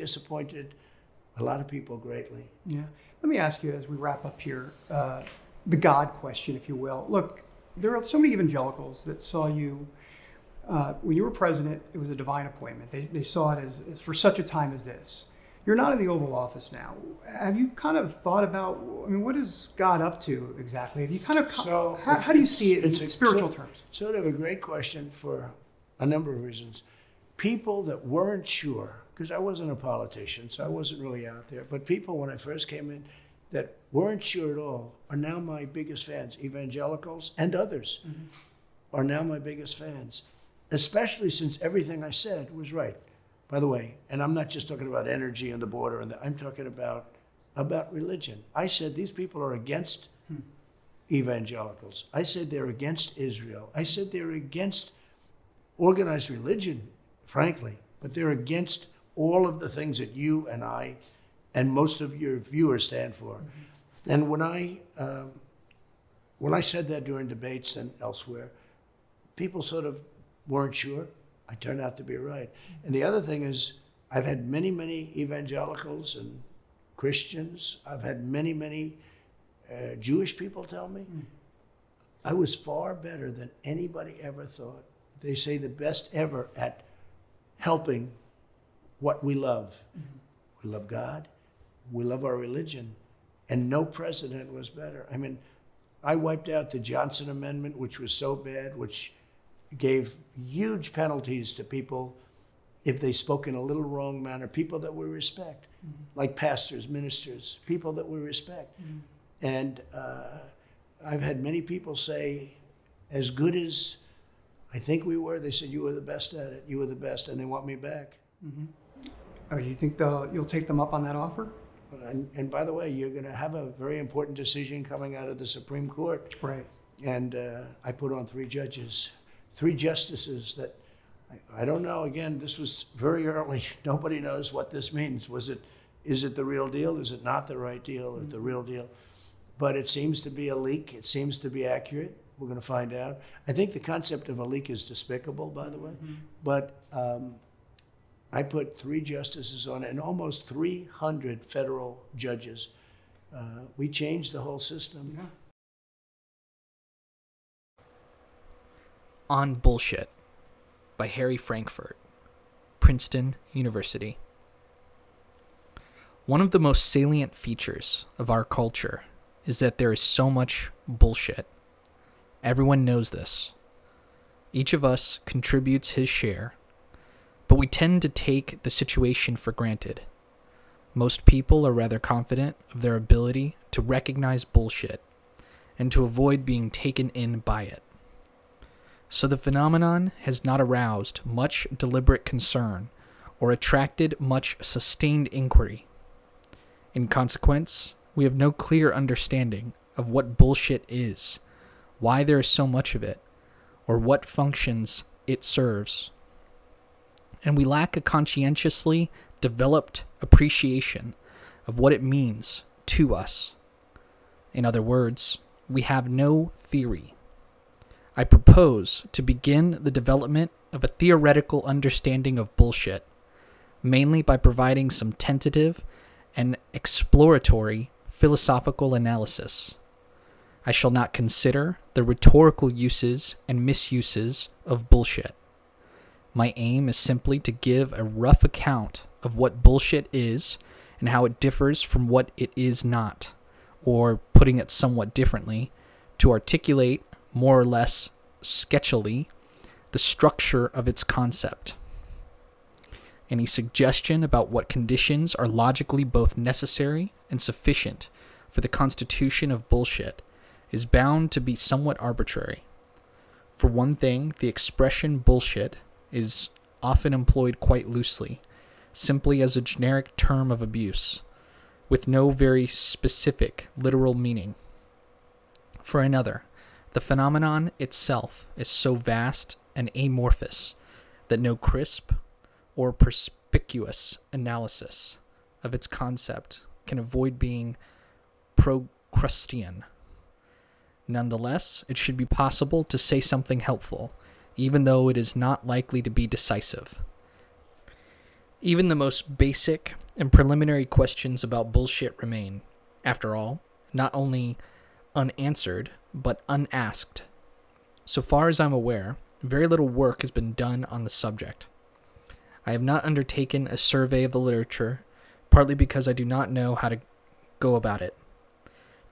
disappointed a lot of people greatly. Yeah. Let me ask you as we wrap up here uh, the God question, if you will. Look, there are so many evangelicals that saw you. Uh, when you were president, it was a divine appointment. They, they saw it as, as for such a time as this. You're not in the Oval Office now. Have you kind of thought about, I mean, what is God up to exactly? Have you kind of, So, how, how do you see it in a- spiritual so- terms? Sort of a great question for a number of reasons. People that weren't sure, because I wasn't a politician, so I wasn't really out there, but people when I first came in that weren't sure at all are now my biggest fans. Evangelicals and others mm-hmm. are now my biggest fans, especially since everything I said was right. By the way, and I'm not just talking about energy and the border, and the, I'm talking about about religion. I said these people are against hmm. evangelicals. I said they're against Israel. I said they're against organized religion, frankly, but they're against all of the things that you and I and most of your viewers stand for. And when I um, when I said that during debates and elsewhere, people sort of weren't sure. I turned out to be right. And the other thing is, I've had many, many evangelicals and Christians. I've had many, many uh, Jewish people tell me I was far better than anybody ever thought. They say the best ever at helping what we love. Mm-hmm. We love God, we love our religion, and no president was better. I mean, I wiped out the Johnson Amendment, which was so bad, which gave huge penalties to people if they spoke in a little wrong manner, people that we respect, mm-hmm. like pastors, ministers, people that we respect. Mm-hmm. And uh, I've had many people say, as good as I think we were, they said, you were the best at it, you were the best, and they want me back. Or do you think you'll take them up on that offer? And, and by the way, you're going to have a very important decision coming out of the Supreme Court. Right. And uh, I put on three judges, three justices that I, I don't know. Again, this was very early. Nobody knows what this means. Was it, is it the real deal? Is it not the right deal or the real deal? But it seems to be a leak. It seems to be accurate. We're going to find out. I think the concept of a leak is despicable, by the way. But um, I put three justices on it and almost 300 federal judges. Uh, we changed the whole system. Yeah. On Bullshit by Harry Frankfurt, Princeton University. One of the most salient features of our culture is that there is so much bullshit. Everyone knows this. Each of us contributes his share, we tend to take the situation for granted. Most people are rather confident of their ability to recognize bullshit and to avoid being taken in by it. So the phenomenon has not aroused much deliberate concern or attracted much sustained inquiry. In consequence, we have no clear understanding of what bullshit is, why there is so much of it, or what functions it serves. And we lack a conscientiously developed appreciation of what it means to us. In other words, we have no theory. I propose to begin the development of a theoretical understanding of bullshit, mainly by providing some tentative and exploratory philosophical analysis. I shall not consider the rhetorical uses and misuses of bullshit. My aim is simply to give a rough account of what bullshit is and how it differs from what it is not, or putting it somewhat differently, to articulate more or less sketchily the structure of its concept. Any suggestion about what conditions are logically both necessary and sufficient for the constitution of bullshit is bound to be somewhat arbitrary. For one thing, the expression bullshit is often employed quite loosely, simply as a generic term of abuse, with no very specific literal meaning. For another, the phenomenon itself is so vast and amorphous that no crisp or perspicuous analysis of its concept can avoid being Procrustean. Nonetheless, it should be possible to say something helpful, even though it is not likely to be decisive. Even the most basic and preliminary questions about bullshit remain, after all, not only unanswered, but unasked. So far as I'm aware, very little work has been done on the subject. I have not undertaken a survey of the literature, partly because I do not know how to go about it.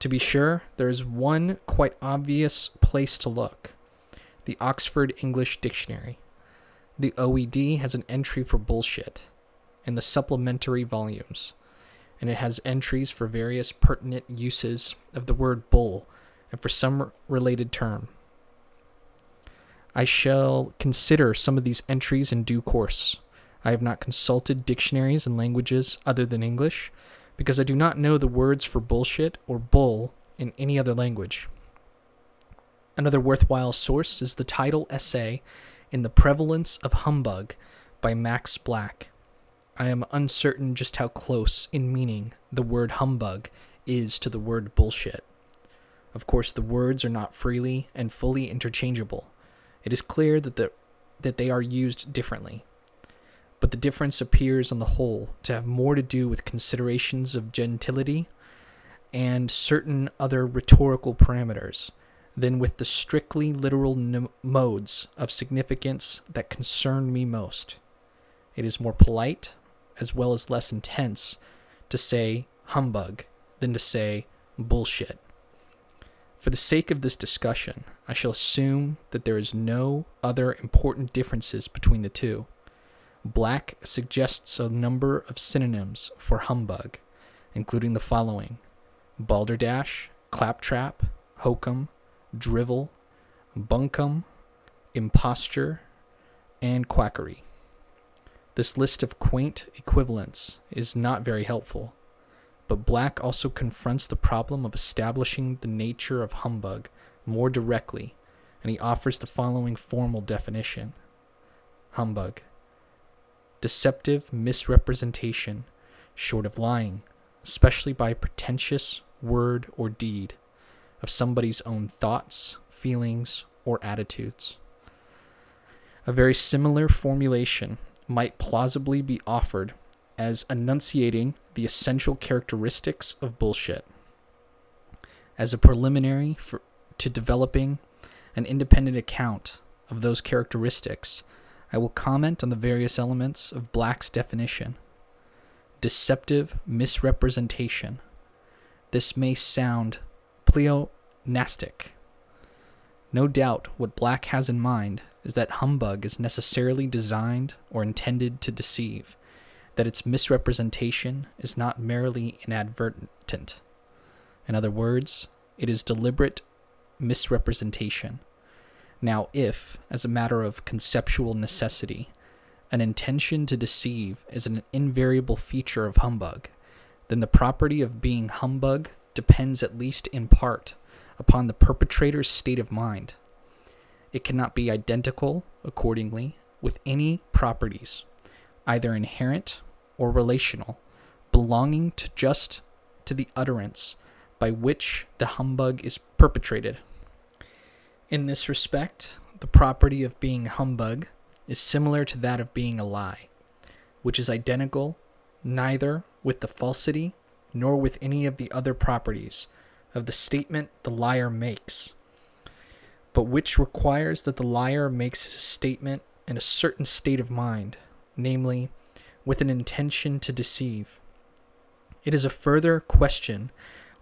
To be sure, there is one quite obvious place to look the Oxford English Dictionary. The OED has an entry for bullshit in the supplementary volumes, and it has entries for various pertinent uses of the word bull and for some related term. I shall consider some of these entries in due course. I have not consulted dictionaries in languages other than English because I do not know the words for bullshit or bull in any other language. Another worthwhile source is the title essay in The Prevalence of Humbug by Max Black. I am uncertain just how close in meaning the word humbug is to the word bullshit. Of course, the words are not freely and fully interchangeable. It is clear that, the, that they are used differently. But the difference appears on the whole to have more to do with considerations of gentility and certain other rhetorical parameters than with the strictly literal modes of significance that concern me most. It is more polite, as well as less intense, to say humbug than to say bullshit. For the sake of this discussion, I shall assume that there is no other important differences between the two. Black suggests a number of synonyms for humbug, including the following balderdash, claptrap, hokum, drivel, bunkum, imposture, and quackery. This list of quaint equivalents is not very helpful, but Black also confronts the problem of establishing the nature of humbug more directly, and he offers the following formal definition Humbug. Deceptive misrepresentation, short of lying, especially by pretentious word or deed, of somebody's own thoughts, feelings, or attitudes. A very similar formulation might plausibly be offered as enunciating the essential characteristics of bullshit. As a preliminary for, to developing an independent account of those characteristics, I will comment on the various elements of Black's definition. Deceptive misrepresentation. This may sound pleonastic. No doubt what Black has in mind is that humbug is necessarily designed or intended to deceive, that its misrepresentation is not merely inadvertent. In other words, it is deliberate misrepresentation. Now, if, as a matter of conceptual necessity, an intention to deceive is an invariable feature of humbug, then the property of being humbug depends at least in part upon the perpetrator's state of mind. It cannot be identical, accordingly, with any properties, either inherent or relational, belonging to just to the utterance by which the humbug is perpetrated. In this respect, the property of being humbug is similar to that of being a lie, which is identical neither with the falsity nor with any of the other properties of the statement the liar makes, but which requires that the liar makes his statement in a certain state of mind, namely, with an intention to deceive. It is a further question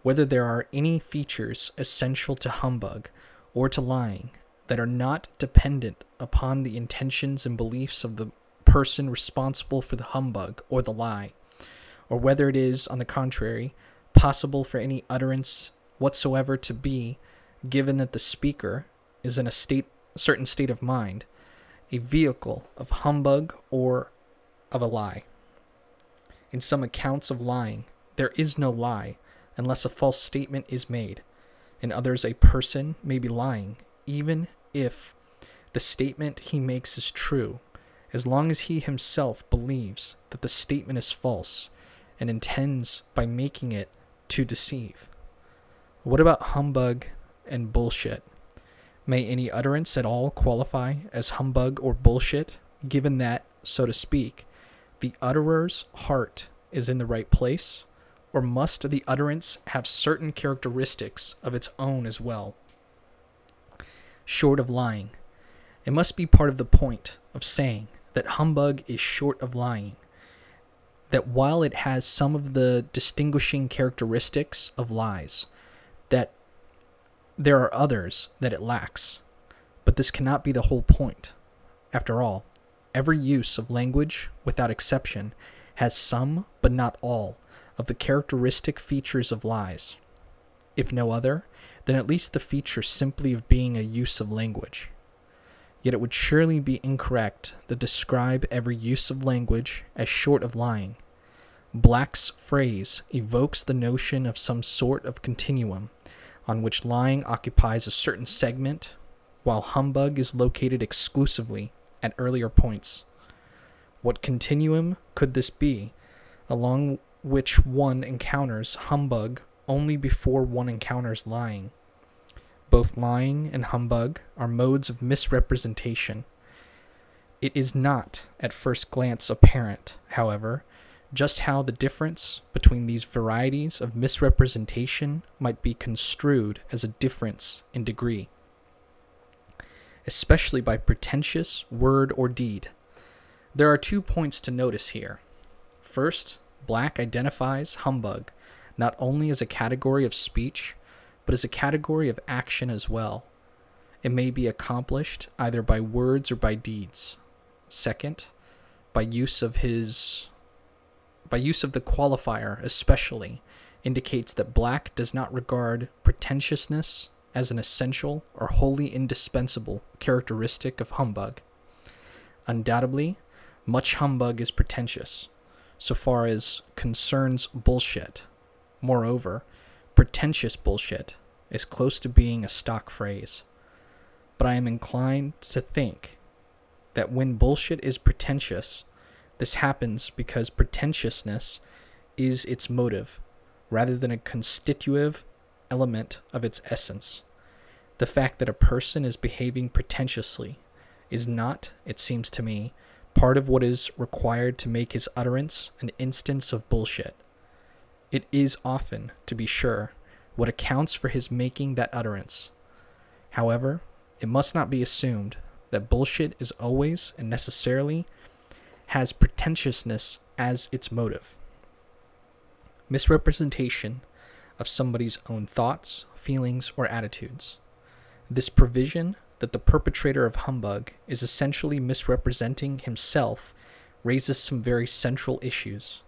whether there are any features essential to humbug or to lying that are not dependent upon the intentions and beliefs of the person responsible for the humbug or the lie, or whether it is, on the contrary, possible for any utterance whatsoever to be, given that the speaker is in a state, certain state of mind, a vehicle of humbug or of a lie. In some accounts of lying, there is no lie unless a false statement is made. In others, a person may be lying, even if the statement he makes is true, as long as he himself believes that the statement is false and intends by making it to deceive. What about humbug and bullshit? May any utterance at all qualify as humbug or bullshit, given that, so to speak, the utterer's heart is in the right place, or must the utterance have certain characteristics of its own as well? Short of lying, it must be part of the point of saying that humbug is short of lying. That while it has some of the distinguishing characteristics of lies, that there are others that it lacks. But this cannot be the whole point. After all, every use of language, without exception, has some, but not all, of the characteristic features of lies. If no other, then at least the feature simply of being a use of language. Yet it would surely be incorrect to describe every use of language as short of lying. Black's phrase evokes the notion of some sort of continuum on which lying occupies a certain segment, while humbug is located exclusively at earlier points. What continuum could this be, along which one encounters humbug only before one encounters lying? Both lying and humbug are modes of misrepresentation. It is not, at first glance, apparent, however, just how the difference between these varieties of misrepresentation might be construed as a difference in degree, especially by pretentious word or deed. There are two points to notice here. First, Black identifies humbug not only as a category of speech, but is a category of action as well. It may be accomplished either by words or by deeds. Second, by use of his by use of the qualifier especially indicates that Black does not regard pretentiousness as an essential or wholly indispensable characteristic of humbug. Undoubtedly, much humbug is pretentious, so far as concerns bullshit. Moreover, pretentious bullshit is close to being a stock phrase. But I am inclined to think that when bullshit is pretentious, this happens because pretentiousness is its motive, rather than a constitutive element of its essence. The fact that a person is behaving pretentiously is not, it seems to me, part of what is required to make his utterance an instance of bullshit. It is often, to be sure, what accounts for his making that utterance. However, it must not be assumed that bullshit is always and necessarily has pretentiousness as its motive. Misrepresentation of somebody's own thoughts, feelings, or attitudes. This provision that the perpetrator of humbug is essentially misrepresenting himself raises some very central issues.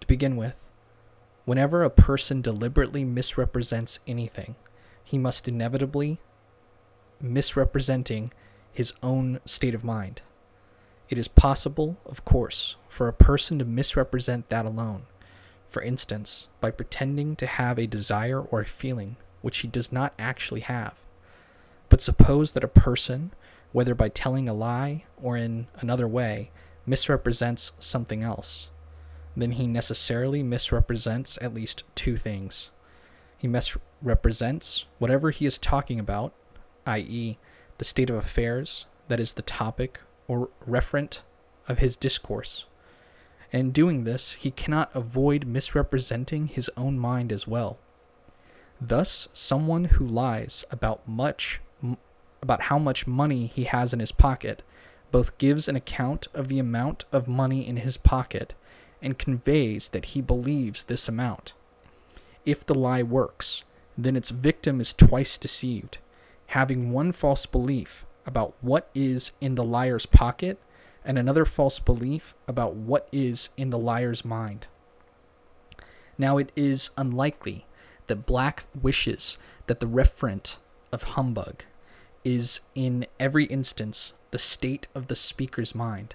To begin with, whenever a person deliberately misrepresents anything, he must inevitably misrepresenting his own state of mind. It is possible, of course, for a person to misrepresent that alone, for instance, by pretending to have a desire or a feeling which he does not actually have. But suppose that a person, whether by telling a lie or in another way, misrepresents something else. Then he necessarily misrepresents at least two things. He misrepresents whatever he is talking about, i.e., the state of affairs that is the topic or referent of his discourse. And in doing this, he cannot avoid misrepresenting his own mind as well. Thus, someone who lies about much about how much money he has in his pocket both gives an account of the amount of money in his pocket and conveys that he believes this amount. If the lie works, then its victim is twice deceived, having one false belief about what is in the liar's pocket and another false belief about what is in the liar's mind. Now, it is unlikely that Black wishes that the referent of humbug is in every instance the state of the speaker's mind.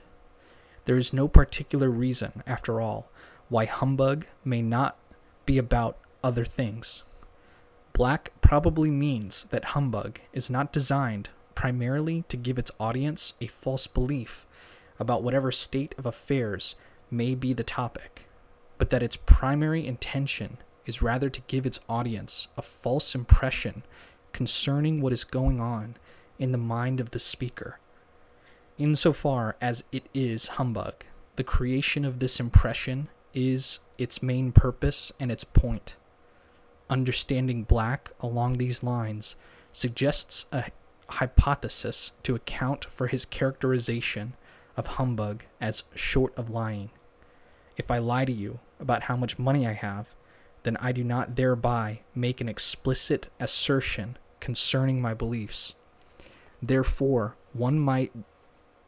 There is no particular reason, after all, why humbug may not be about other things. Black probably means that humbug is not designed primarily to give its audience a false belief about whatever state of affairs may be the topic, but that its primary intention is rather to give its audience a false impression concerning what is going on in the mind of the speaker. Insofar as it is humbug, the creation of this impression is its main purpose and its point. Understanding Black along these lines suggests a hypothesis to account for his characterization of humbug as short of lying. If I lie to you about how much money I have, then I do not thereby make an explicit assertion concerning my beliefs. Therefore, one might,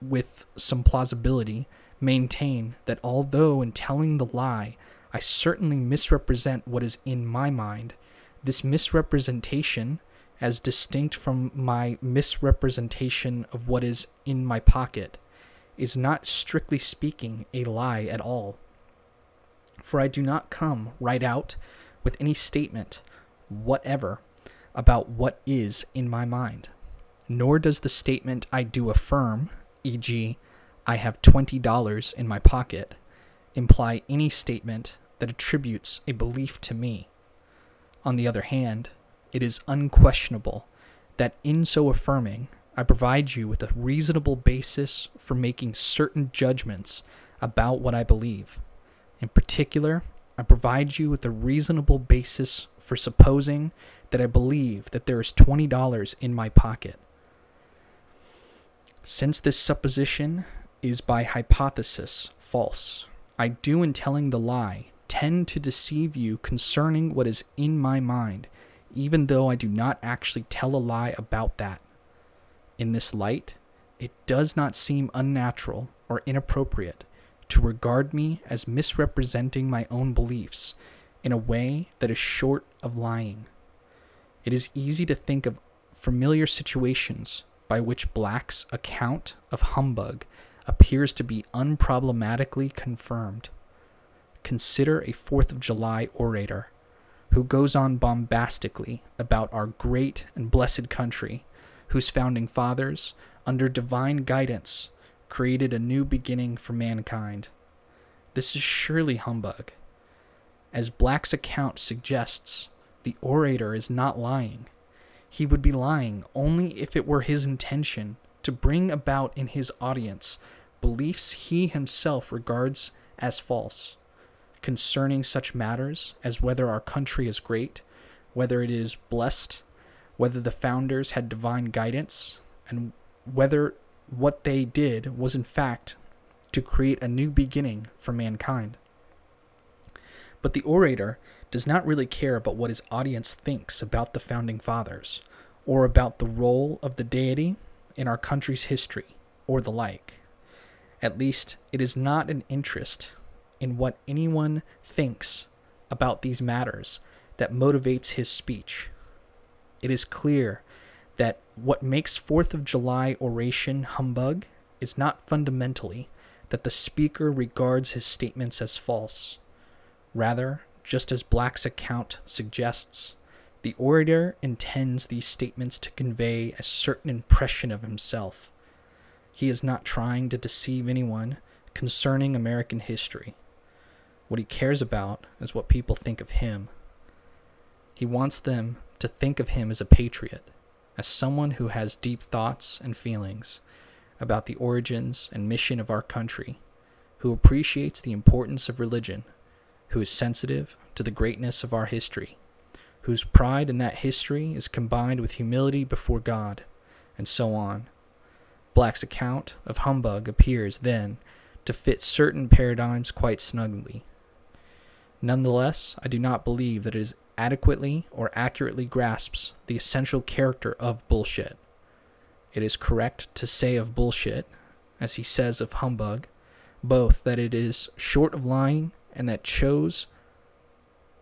with some plausibility, maintain that although in telling the lie, I certainly misrepresent what is in my mind, this misrepresentation, as distinct from my misrepresentation of what is in my pocket, is not strictly speaking a lie at all. For I do not come right out with any statement whatever about what is in my mind. Nor does the statement I do affirm, e.g., I have $20 in my pocket, imply any statement that attributes a belief to me. On the other hand, it is unquestionable that in so affirming, I provide you with a reasonable basis for making certain judgments about what I believe. In particular, I provide you with a reasonable basis for supposing that I believe that there is $20 in my pocket. Since this supposition is by hypothesis false, I do in telling the lie tend to deceive you concerning what is in my mind, even though I do not actually tell a lie about that. In this light, it does not seem unnatural or inappropriate to regard me as misrepresenting my own beliefs in a way that is short of lying. It is easy to think of familiar situations by which Black's account of humbug appears to be unproblematically confirmed. Consider a Fourth of July orator who goes on bombastically about our great and blessed country, whose founding fathers, under divine guidance, created a new beginning for mankind. This is surely humbug. As Black's account suggests, the orator is not lying. He would be lying only if it were his intention to bring about in his audience beliefs he himself regards as false concerning such matters as whether our country is great, whether it is blessed, whether the founders had divine guidance, and whether what they did was in fact to create a new beginning for mankind. But the orator does not really care about what his audience thinks about the founding fathers, or about the role of the deity in our country's history, or the like. At least, it is not an interest in what anyone thinks about these matters that motivates his speech. It is clear that what makes 4th of July oration humbug is not fundamentally that the speaker regards his statements as false. Rather, just as Black's account suggests, the orator intends these statements to convey a certain impression of himself. He is not trying to deceive anyone concerning American history. What he cares about is what people think of him. He wants them to think of him as a patriot, as someone who has deep thoughts and feelings about the origins and mission of our country, who appreciates the importance of religion, who is sensitive to the greatness of our history, whose pride in that history is combined with humility before God, and so on. Black's account of humbug appears, then, to fit certain paradigms quite snugly. Nonetheless, I do not believe that it is adequately or accurately grasps the essential character of bullshit. It is correct to say of bullshit, as he says of humbug, both that it is short of lying and that shows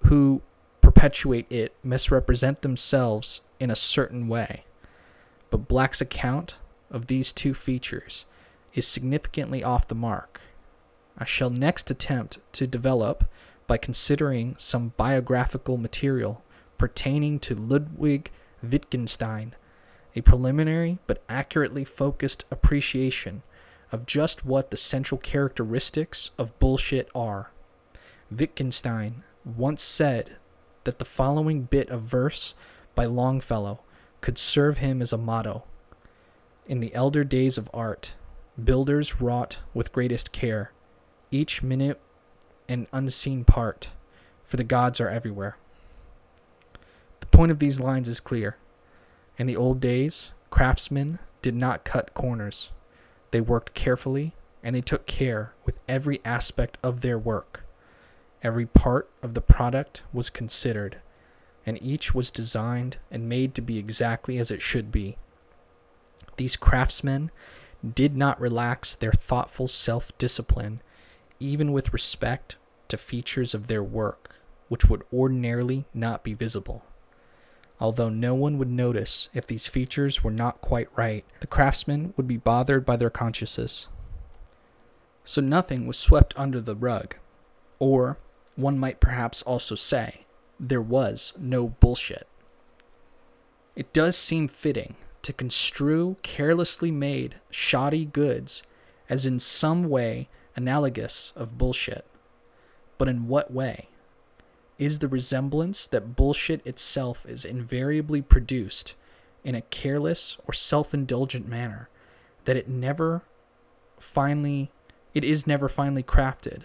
who perpetuate it misrepresent themselves in a certain way. But Black's account of these two features is significantly off the mark. I shall next attempt to develop by considering some biographical material pertaining to Ludwig Wittgenstein, a preliminary but accurately focused appreciation of just what the central characteristics of bullshit are. Wittgenstein once said that the following bit of verse by Longfellow could serve him as a motto. In the elder days of art, builders wrought with greatest care each minute an unseen part, for the gods are everywhere. The point of these lines is clear. In the old days, craftsmen did not cut corners. They worked carefully and they took care with every aspect of their work. Every part of the product was considered, and each was designed and made to be exactly as it should be. These craftsmen did not relax their thoughtful self discipline, even with respect to features of their work, which would ordinarily not be visible. Although no one would notice if these features were not quite right, the craftsmen would be bothered by their consciences. So nothing was swept under the rug. Or, one might perhaps also say, there was no bullshit. It does seem fitting to construe carelessly made, shoddy goods as in some way analogous of bullshit. But in what way? Is the resemblance that bullshit itself is invariably produced in a careless or self indulgent manner, that it never finally it is never finally crafted,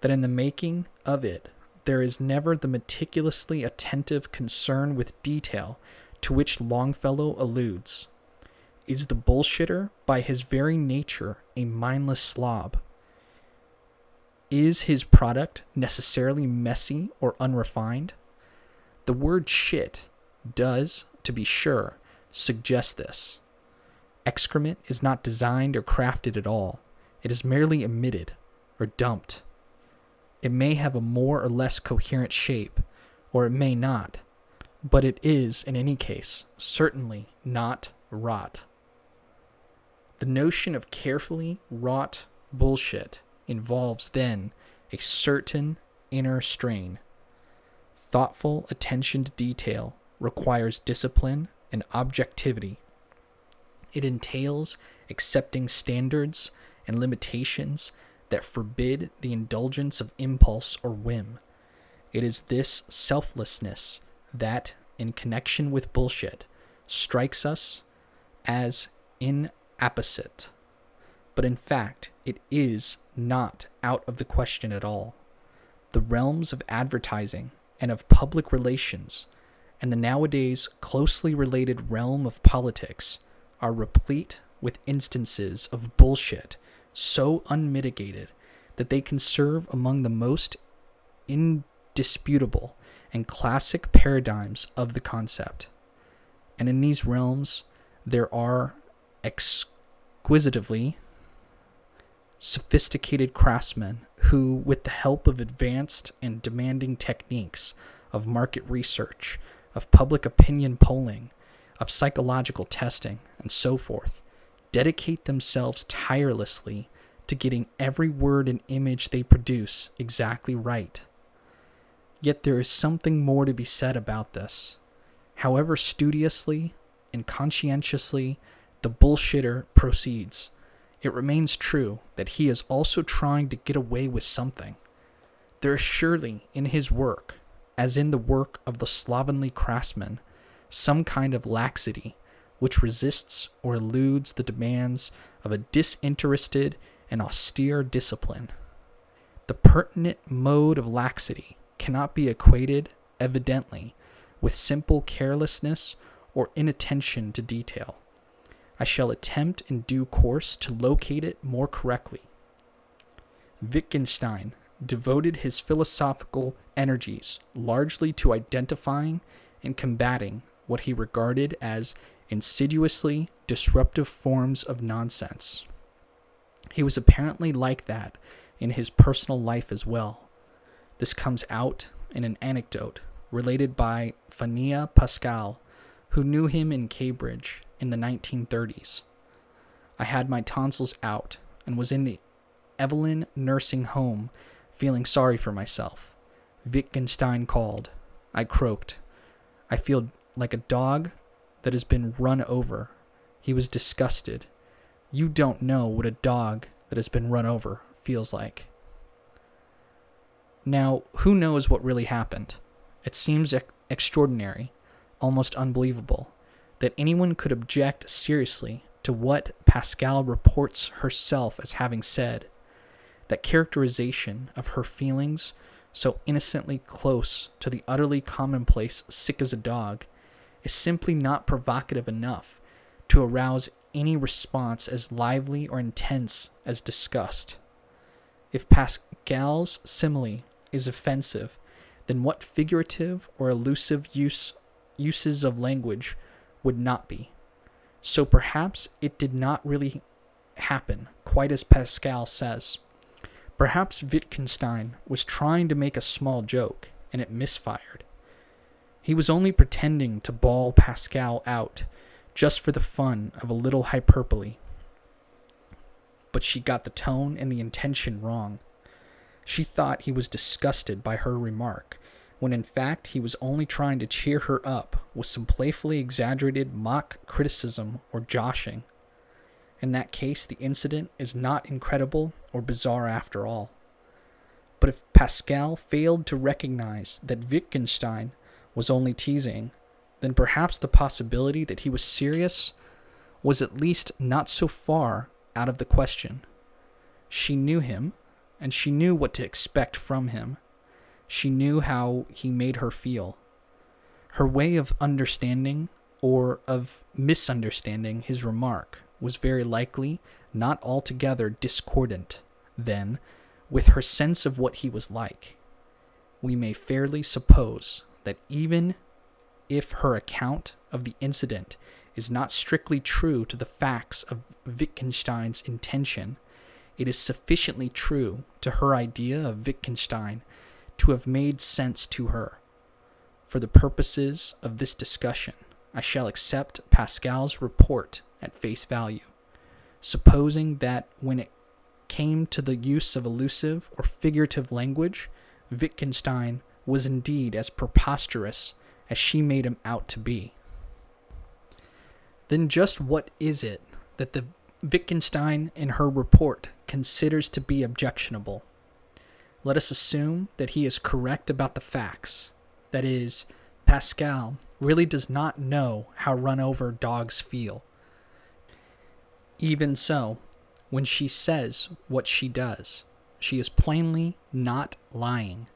that in the making of it there is never the meticulously attentive concern with detail to which Longfellow alludes. Is the bullshitter, by his very nature, a mindless slob? Is his product necessarily messy or unrefined? The word shit does, to be sure, suggest this. Excrement is not designed or crafted at all. It is merely emitted or dumped. It may have a more or less coherent shape, or it may not, but it is, in any case, certainly not rot. The notion of carefully wrought bullshit involves then a certain inner strain. Thoughtful attention to detail requires discipline and objectivity. It entails accepting standards and limitations that forbid the indulgence of impulse or whim. It is this selflessness that, in connection with bullshit, strikes us as inapposite. But in fact, it is not out of the question at all. The realms of advertising and of public relations, and the nowadays closely related realm of politics, are replete with instances of bullshit so unmitigated that they can serve among the most indisputable and classic paradigms of the concept. And in these realms, there are exquisitively sophisticated craftsmen who, with the help of advanced and demanding techniques of market research, of public opinion polling, of psychological testing, and so forth, dedicate themselves tirelessly to getting every word and image they produce exactly right. Yet there is something more to be said about this. However studiously and conscientiously the bullshitter proceeds, it remains true that he is also trying to get away with something. There is surely in his work, as in the work of the slovenly craftsman, some kind of laxity which resists or eludes the demands of a disinterested and austere discipline. The pertinent mode of laxity cannot be equated, evidently, with simple carelessness or inattention to detail. I shall attempt in due course to locate it more correctly. Wittgenstein devoted his philosophical energies largely to identifying and combating what he regarded as insidiously disruptive forms of nonsense. He was apparently like that in his personal life as well. This comes out in an anecdote related by Fania Pascal, who knew him in Cambridge in the 1930s. I had my tonsils out and was in the Evelyn nursing home feeling sorry for myself. Wittgenstein called. I croaked. I feel like a dog that has been run over. He was disgusted. You don't know what a dog that has been run over feels like. Now, who knows what really happened? It seems ex- extraordinary, almost unbelievable, that anyone could object seriously to what Pascal reports herself as having said. that characterization of her feelings so innocently close to the utterly commonplace sick as a dog is simply not provocative enough to arouse any response as lively or intense as disgust. If Pascal's simile is offensive, then what figurative or elusive use uses of language would not be? So perhaps it did not really happen quite as Pascal says. Perhaps Wittgenstein was trying to make a small joke and it misfired. He was only pretending to bawl Pascal out just for the fun of a little hyperbole. But she got the tone and the intention wrong. She thought he was disgusted by her remark, when in fact he was only trying to cheer her up with some playfully exaggerated mock criticism or joshing. In that case, the incident is not incredible or bizarre after all. But if Pascal failed to recognize that Wittgenstein was only teasing, then perhaps the possibility that he was serious was at least not so far out of the question. She knew him, and she knew what to expect from him. She knew how he made her feel. Her way of understanding or of misunderstanding his remark was very likely not altogether discordant, then, with her sense of what he was like. We may fairly suppose that even if her account of the incident is not strictly true to the facts of Wittgenstein's intention, it is sufficiently true to her idea of Wittgenstein to have made sense to her. For the purposes of this discussion, I shall accept Pascal's report at face value, supposing that when it came to the use of elusive or figurative language, Wittgenstein was indeed as preposterous as she made him out to be. Then just what is it that the Wittgenstein in her report considers to be objectionable? Let us assume that he is correct about the facts. That is, Pascal really does not know how run over dogs feel. Even so, when she says what she does, she is plainly not lying.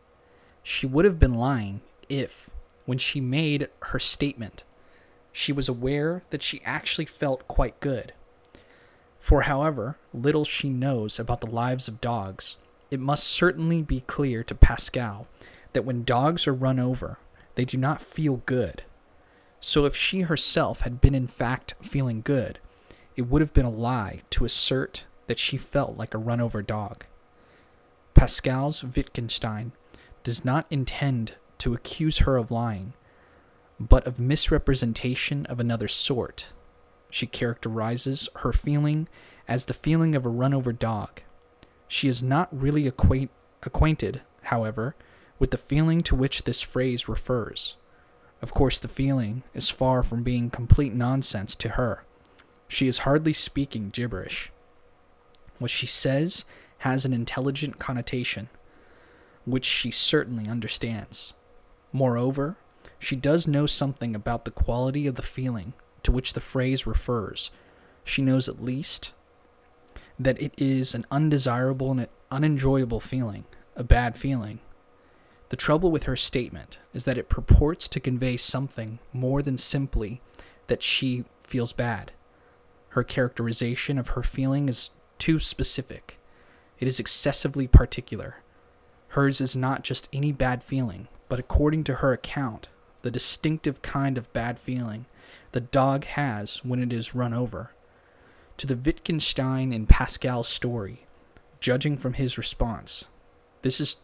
She would have been lying if, when she made her statement, she was aware that she actually felt quite good. For however little she knows about the lives of dogs, it must certainly be clear to Pascal that when dogs are run over, they do not feel good. So if she herself had been in fact feeling good, it would have been a lie to assert that she felt like a run over dog. Pascal's Wittgenstein does not intend to accuse her of lying, but of misrepresentation of another sort. She characterizes her feeling as the feeling of a run over dog. She is not really acquaint- acquainted, however, with the feeling to which this phrase refers. Of course, the feeling is far from being complete nonsense to her. She is hardly speaking gibberish. What she says has an intelligent connotation, which she certainly understands. Moreover, she does know something about the quality of the feeling to which the phrase refers. She knows at least that it is an undesirable and unenjoyable feeling, a bad feeling. The trouble with her statement is that it purports to convey something more than simply that she feels bad. Her characterization of her feeling is too specific. It is excessively particular. Hers is not just any bad feeling, but according to her account, the distinctive kind of bad feeling the dog has when it is run over. To the Wittgenstein and Pascal story, judging from his response, this is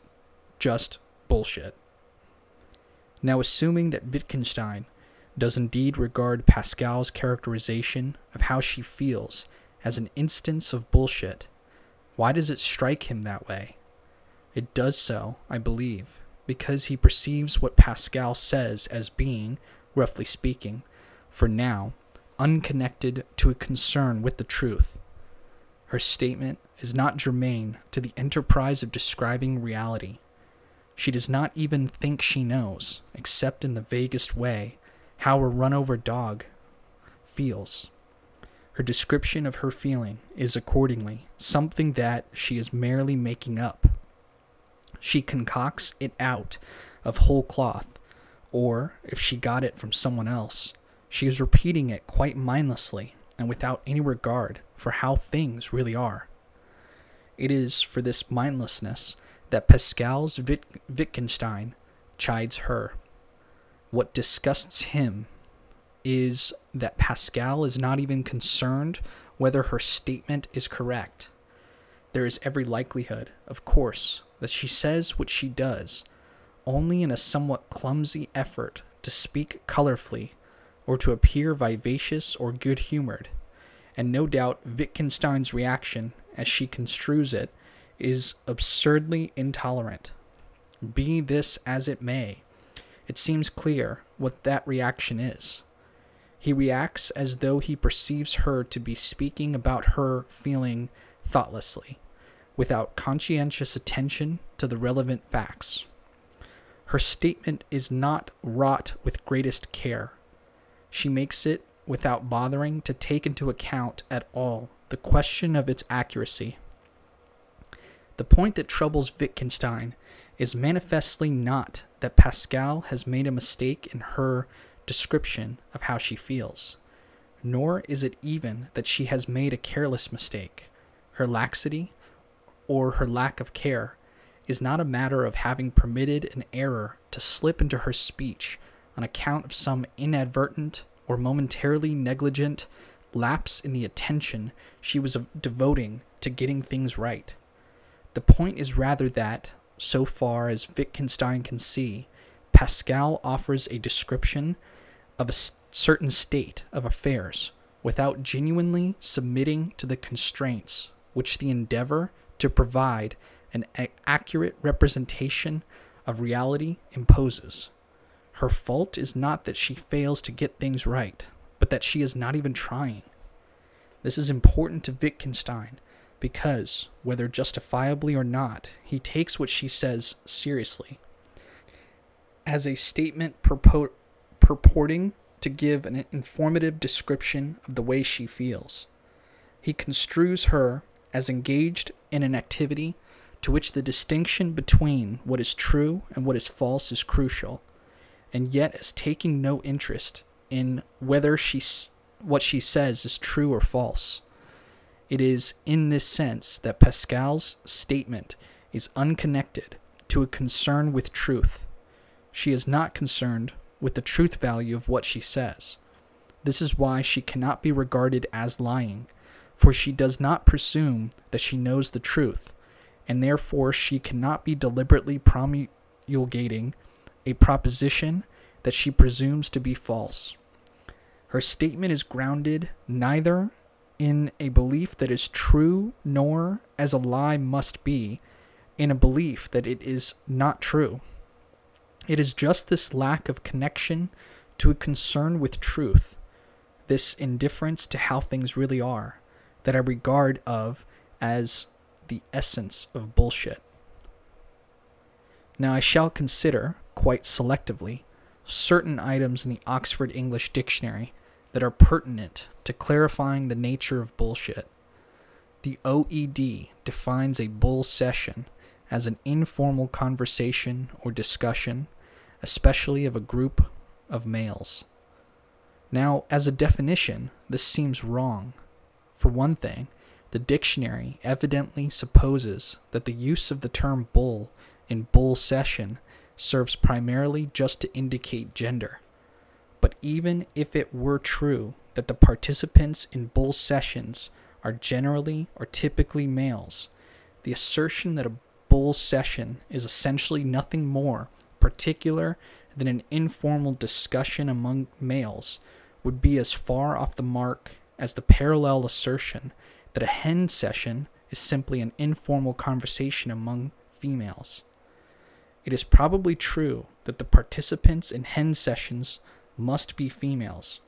just bullshit. Now, assuming that Wittgenstein does indeed regard Pascal's characterization of how she feels as an instance of bullshit, why does it strike him that way? It does so, I believe, because he perceives what Pascal says as being, roughly speaking, for now, unconnected to a concern with the truth. Her statement is not germane to the enterprise of describing reality. She does not even think she knows, except in the vaguest way, how a run over dog feels. Her description of her feeling is accordingly something that she is merely making up. She concocts it out of whole cloth, or if she got it from someone else, she is repeating it quite mindlessly and without any regard for how things really are. It is for this mindlessness that Pascal's Wit- Wittgenstein chides her. What disgusts him is that Pascal is not even concerned whether her statement is correct. There is every likelihood, of course, that she says what she does only in a somewhat clumsy effort to speak colorfully or to appear vivacious or good humored. And no doubt Wittgenstein's reaction, as she construes it, is absurdly intolerant. Be this as it may, it seems clear what that reaction is. He reacts as though he perceives her to be speaking about her feeling thoughtlessly, without conscientious attention to the relevant facts. Her statement is not wrought with greatest care. She makes it without bothering to take into account at all the question of its accuracy. The point that troubles Wittgenstein is manifestly not that Pascal has made a mistake in her description of how she feels, nor is it even that she has made a careless mistake. Her laxity or her lack of care is not a matter of having permitted an error to slip into her speech on account of some inadvertent or momentarily negligent lapse in the attention she was devoting to getting things right. The point is rather that, so far as Wittgenstein can see, Pascal offers a description of a certain state of affairs without genuinely submitting to the constraints which the endeavor to provide an accurate representation of reality imposes. Her fault is not that she fails to get things right, but that she is not even trying. This is important to Wittgenstein because, whether justifiably or not, he takes what she says seriously. As a statement purport, purporting to give an informative description of the way she feels, he construes her as engaged in an activity to which the distinction between what is true and what is false is crucial and yet as taking no interest in whether she what she says is true or false. It is in this sense that Pascal's statement is unconnected to a concern with truth. She is not concerned with the truth value of what she says. This is why she cannot be regarded as lying, for she does not presume that she knows the truth, and therefore she cannot be deliberately promulgating a proposition that she presumes to be false. Her statement is grounded neither in a belief that is true nor, as a lie must be, in a belief that it is not true. It is just this lack of connection to a concern with truth, this indifference to how things really are, that I regard of as the essence of bullshit. Now I shall consider, quite selectively, certain items in the Oxford English Dictionary that are pertinent to clarifying the nature of bullshit. The OED defines a bull session as an informal conversation or discussion, especially of a group of males. Now, as a definition, this seems wrong. For one thing, the dictionary evidently supposes that the use of the term bull in bull session serves primarily just to indicate gender. But even if it were true that the participants in bull sessions are generally or typically males, the assertion that a bull session is essentially nothing more particular than an informal discussion among males would be as far off the mark as the parallel assertion that a hen session is simply an informal conversation among females. It is probably true that the participants in hen sessions must be females.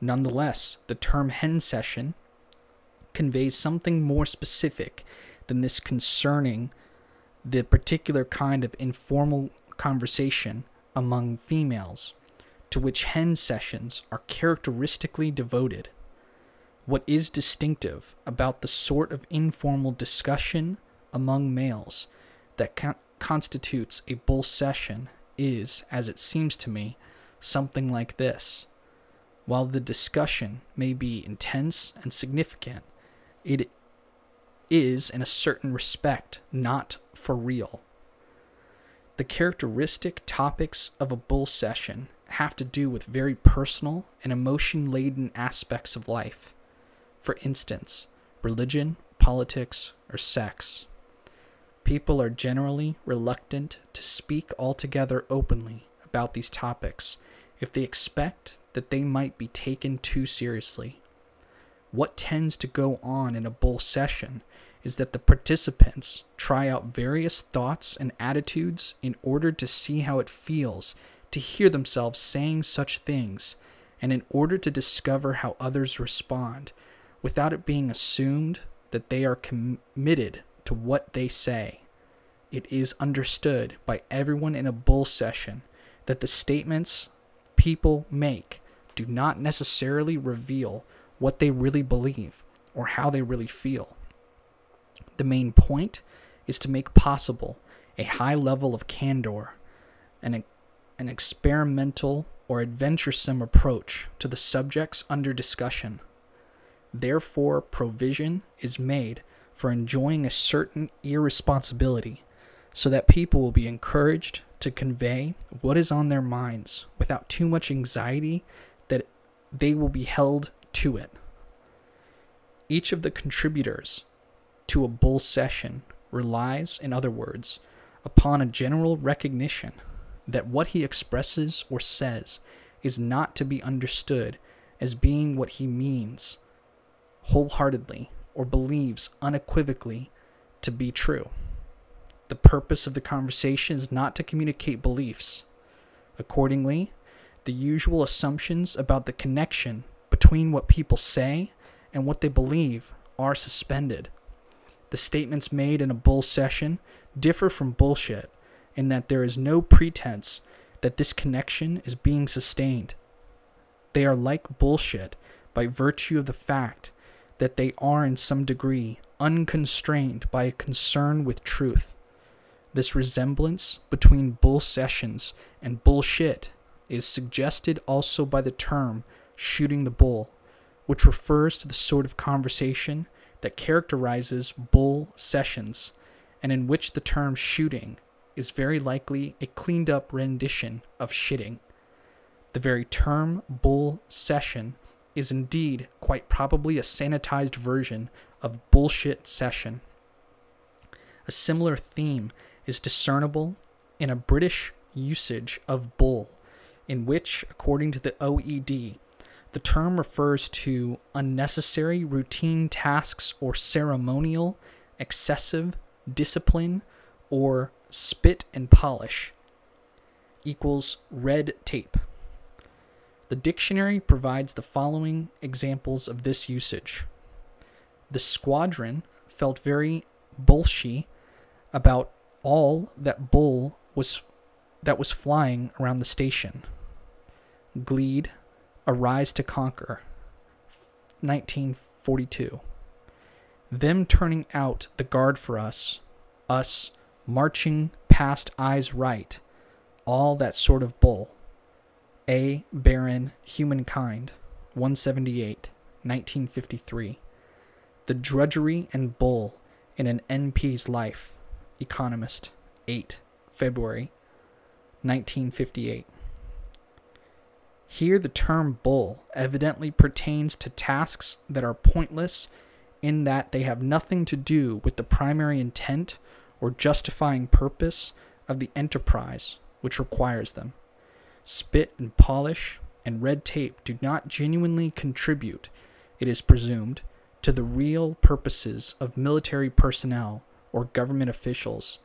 Nonetheless, the term hen session conveys something more specific than this concerning the particular kind of informal conversation among females to which hen sessions are characteristically devoted. What is distinctive about the sort of informal discussion among males that con- constitutes a bull session is, as it seems to me, something like this. While the discussion may be intense and significant, it is, in a certain respect, not for real. The characteristic topics of a bull session have to do with very personal and emotion laden aspects of life. For instance, religion, politics, or sex. People are generally reluctant to speak altogether openly about these topics if they expect that they might be taken too seriously. What tends to go on in a bull session is that the participants try out various thoughts and attitudes in order to see how it feels to hear themselves saying such things and in order to discover how others respond without it being assumed that they are committed to what they say. It is understood by everyone in a bull session that the statements people make do not necessarily reveal what they really believe or how they really feel. The main point is to make possible a high level of candor and an experimental or adventuresome approach to the subjects under discussion. Therefore, provision is made for enjoying a certain irresponsibility so that people will be encouraged to convey what is on their minds without too much anxiety that they will be held to it. Each of the contributors to a bull session relies, in other words, upon a general recognition that what he expresses or says is not to be understood as being what he means wholeheartedly or believes unequivocally to be true. The purpose of the conversation is not to communicate beliefs. Accordingly, the usual assumptions about the connection between what people say and what they believe are suspended. The statements made in a bull session differ from bullshit in that there is no pretense that this connection is being sustained. They are like bullshit by virtue of the fact that they are in some degree unconstrained by a concern with truth. This resemblance between bull sessions and bullshit is suggested also by the term shooting the bull, which refers to the sort of conversation that characterizes bull sessions and in which the term shooting is very likely a cleaned up rendition of shitting. The very term bull session is indeed quite probably a sanitized version of bullshit session. A similar theme is discernible in a British usage of bull, in which, according to the OED, the term refers to unnecessary routine tasks or ceremonial, excessive discipline, or spit and polish equals red tape. The dictionary provides the following examples of this usage. The squadron felt very bullshy about all that bull was that was flying around the station. Gleed, Arise to Conquer, 1942. Them turning out the guard for us, us marching past eyes right, all that sort of bull. A. Baron, Humankind, 178, 1953. The Drudgery and Bull in an MP's Life, Economist, 8, February, 1958. Here, the term bull evidently pertains to tasks that are pointless in that they have nothing to do with the primary intent or justifying purpose of the enterprise which requires them. Spit and polish and red tape do not genuinely contribute, it is presumed, to the real purposes of military personnel or government officials,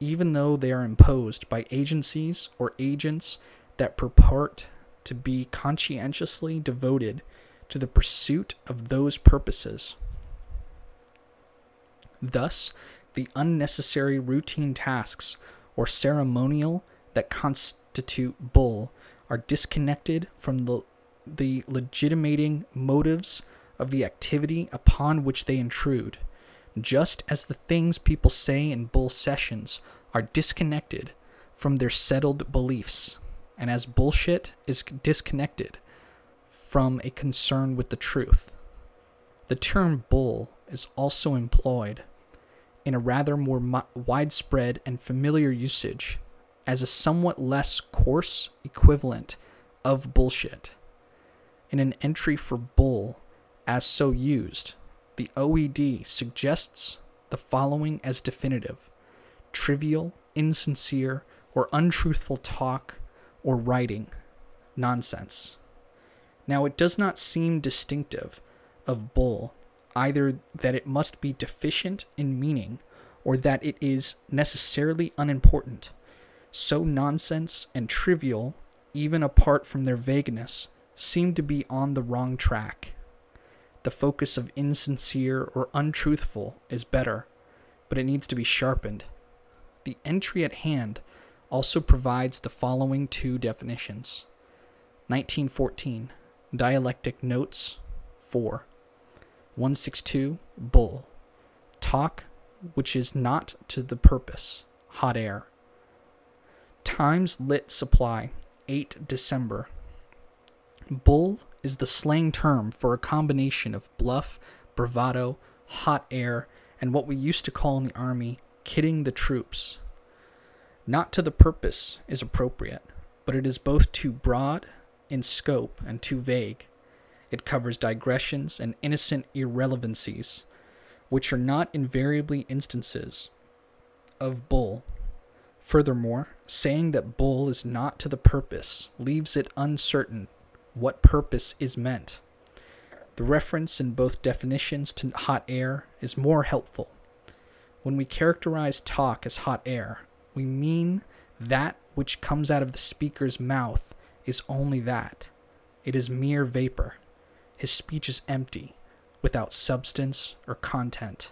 even though they are imposed by agencies or agents that purport to be conscientiously devoted to the pursuit of those purposes. Thus, the unnecessary routine tasks or ceremonial that constitute bull are disconnected from the, the legitimating motives of the activity upon which they intrude, just as the things people say in bull sessions are disconnected from their settled beliefs, and as bullshit is disconnected from a concern with the truth. The term bull is also employed in a rather more widespread and familiar usage as a somewhat less coarse equivalent of bullshit. In an entry for bull as so used, the OED suggests the following as definitive trivial, insincere, or untruthful talk or writing, nonsense. Now, it does not seem distinctive of bull either that it must be deficient in meaning or that it is necessarily unimportant. So nonsense and trivial, even apart from their vagueness, seem to be on the wrong track. The focus of insincere or untruthful is better, but it needs to be sharpened. The entry at hand also provides the following two definitions 1914 Dialectic Notes 4 162 Bull Talk which is not to the purpose hot air Times lit supply 8 December Bull is the slang term for a combination of bluff, bravado, hot air, and what we used to call in the Army kidding the troops. Not to the purpose is appropriate, but it is both too broad in scope and too vague. It covers digressions and innocent irrelevancies, which are not invariably instances of bull. Furthermore, saying that bull is not to the purpose leaves it uncertain what purpose is meant. The reference in both definitions to hot air is more helpful. When we characterize talk as hot air, we mean that which comes out of the speaker's mouth is only that. It is mere vapor. His speech is empty, without substance or content.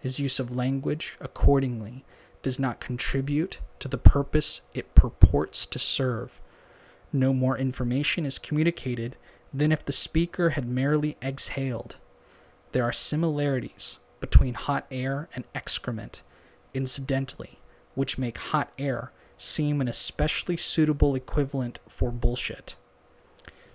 His use of language, accordingly, does not contribute to the purpose it purports to serve. No more information is communicated than if the speaker had merely exhaled. There are similarities between hot air and excrement, incidentally, which make hot air seem an especially suitable equivalent for bullshit.